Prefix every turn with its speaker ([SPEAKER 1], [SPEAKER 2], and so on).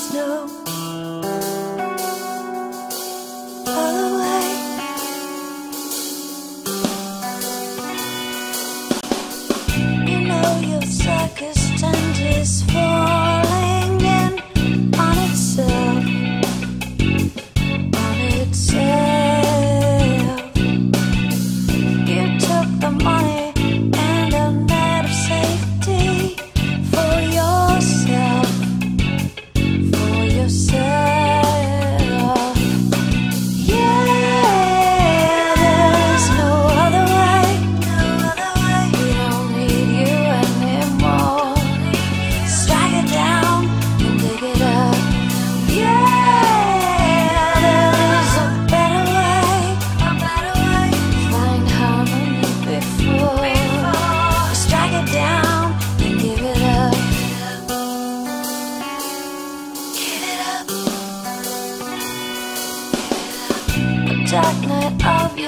[SPEAKER 1] snow all away. You know your circus tent is full. dark night of